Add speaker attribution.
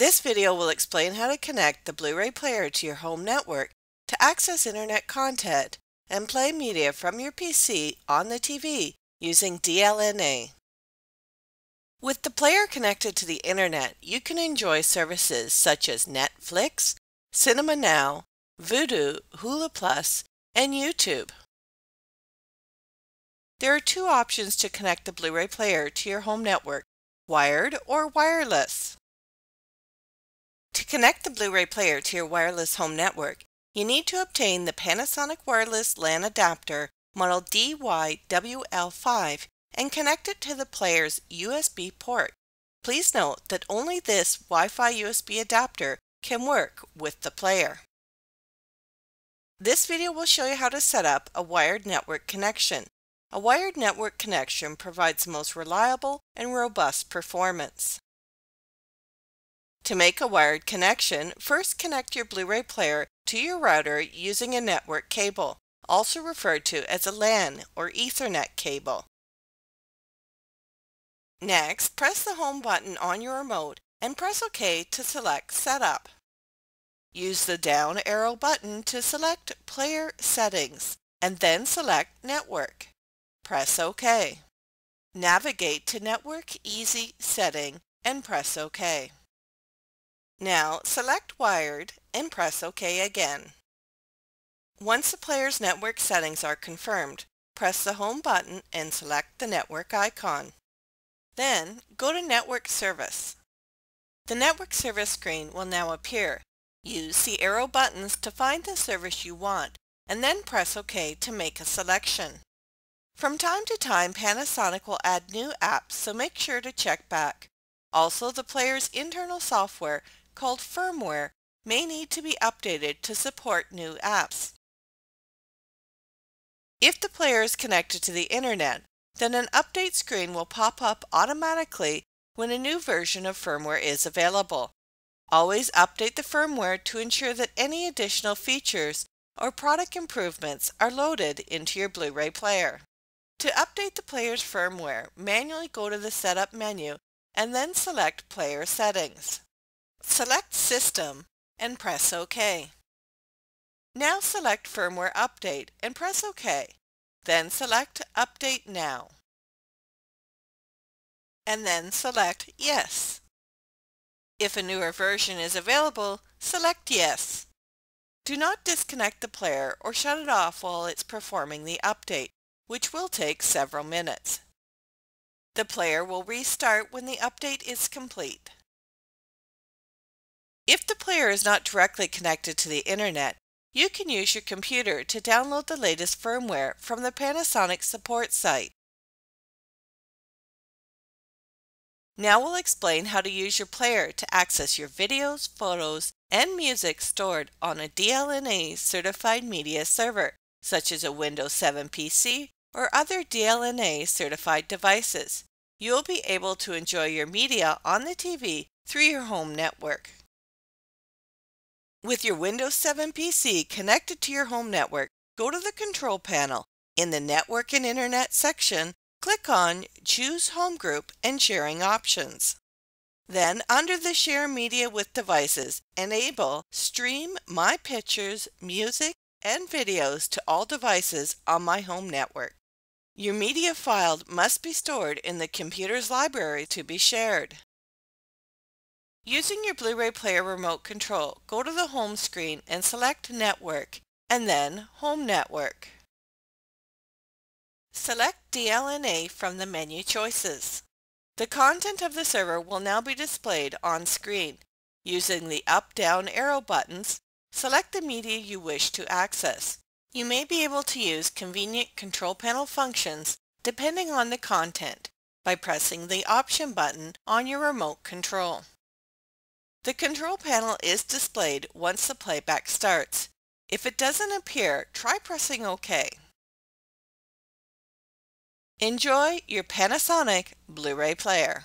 Speaker 1: This video will explain how to connect the Blu-ray player to your home network to access internet content and play media from your PC on the TV using DLNA. With the player connected to the internet, you can enjoy services such as Netflix, Cinema Now, Vudu, Hulu Plus, and YouTube. There are two options to connect the Blu-ray player to your home network, wired or wireless. To connect the Blu-ray player to your wireless home network, you need to obtain the Panasonic Wireless LAN adapter model DYWL5 and connect it to the player's USB port. Please note that only this Wi-Fi USB adapter can work with the player. This video will show you how to set up a wired network connection. A wired network connection provides the most reliable and robust performance. To make a wired connection, first connect your Blu-ray player to your router using a network cable, also referred to as a LAN or Ethernet cable. Next, press the Home button on your remote and press OK to select Setup. Use the down arrow button to select Player Settings and then select Network. Press OK. Navigate to Network Easy setting and press OK. Now select Wired and press OK again. Once the player's network settings are confirmed, press the Home button and select the network icon. Then go to Network Service. The Network Service screen will now appear. Use the arrow buttons to find the service you want and then press OK to make a selection. From time to time, Panasonic will add new apps, so make sure to check back. Also, the player's internal software, called firmware, may need to be updated to support new apps. If the player is connected to the internet, then an update screen will pop up automatically when a new version of firmware is available. Always update the firmware to ensure that any additional features or product improvements are loaded into your Blu-ray player. To update the player's firmware, manually go to the Setup menu and then select Player Settings. Select System and press OK. Now select Firmware Update and press OK. Then select Update Now. And then select Yes. If a newer version is available, select Yes. Do not disconnect the player or shut it off while it's performing the update which will take several minutes. The player will restart when the update is complete. If the player is not directly connected to the internet, you can use your computer to download the latest firmware from the Panasonic support site. Now we'll explain how to use your player to access your videos, photos, and music stored on a DLNA certified media server, such as a Windows 7 PC or other DLNA certified devices. You'll be able to enjoy your media on the TV through your home network. With your Windows 7 PC connected to your home network, go to the Control panel. In the Network and Internet section, click on Choose Home Group and Sharing Options. Then, under the Share Media with Devices, enable Stream My Pictures, Music, and Videos to all devices on my home network. Your media file must be stored in the computer's library to be shared. Using your Blu-ray player remote control, go to the home screen and select Network and then Home Network. Select DLNA from the menu choices. The content of the server will now be displayed on screen. Using the up-down arrow buttons, select the media you wish to access. You may be able to use convenient control panel functions depending on the content by pressing the Option button on your remote control. The control panel is displayed once the playback starts. If it doesn't appear, try pressing OK. Enjoy your Panasonic Blu-ray player.